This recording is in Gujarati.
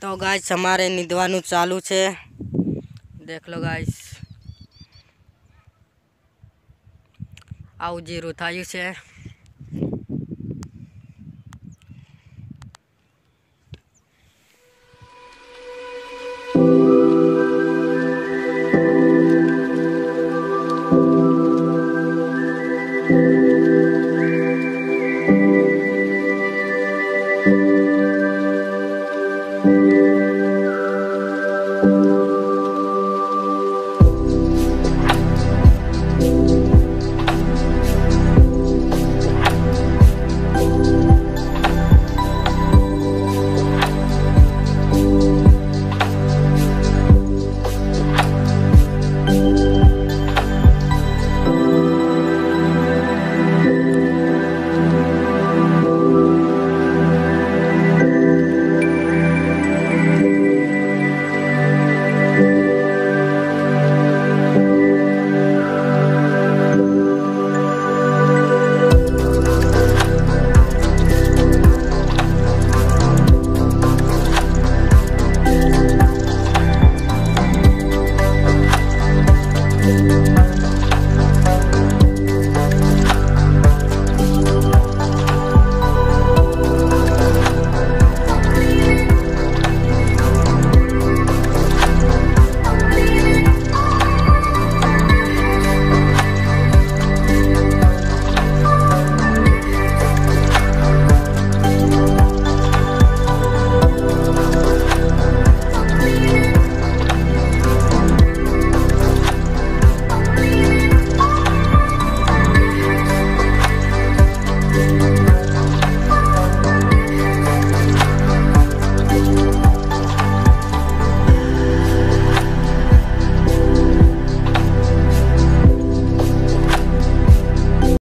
તો ગાઈસ, અમારે નીંદવાનું ચાલુ છે. દેખ લો ગાઈસ. આવું જીરું થયું છે.